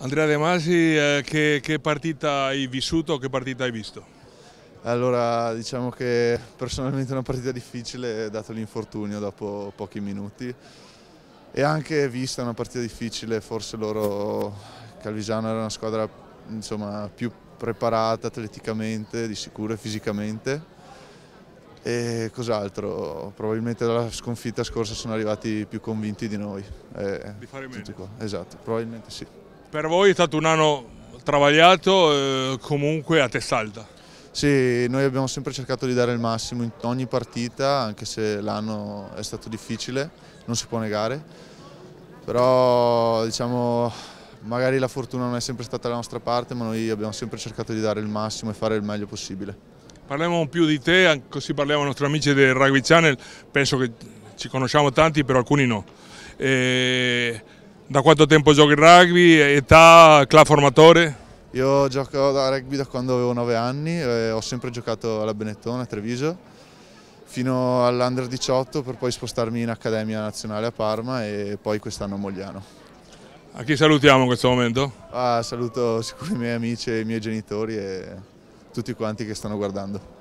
Andrea De Masi, eh, che, che partita hai vissuto, che partita hai visto? Allora, diciamo che personalmente è una partita difficile dato l'infortunio dopo pochi minuti e anche vista una partita difficile, forse loro, Calvisano era una squadra insomma, più preparata atleticamente, di sicuro e fisicamente e cos'altro? Probabilmente dalla sconfitta scorsa sono arrivati più convinti di noi. Eh, di fare meglio. Esatto, probabilmente sì. Per voi è stato un anno travagliato, eh, comunque a testa alta. Sì, noi abbiamo sempre cercato di dare il massimo in ogni partita, anche se l'anno è stato difficile, non si può negare, però diciamo magari la fortuna non è sempre stata dalla nostra parte, ma noi abbiamo sempre cercato di dare il massimo e fare il meglio possibile. Parliamo più di te, così parliamo ai nostri amici del Rugby Channel, penso che ci conosciamo tanti, però alcuni no. E da quanto tempo giochi rugby? Età, club formatore? Io gioco da rugby da quando avevo 9 anni, ho sempre giocato alla Benetton a Treviso fino all'Under 18 per poi spostarmi in Accademia Nazionale a Parma e poi quest'anno a Mogliano. A chi salutiamo in questo momento? Ah, saluto sicuramente i miei amici e i miei genitori e tutti quanti che stanno guardando.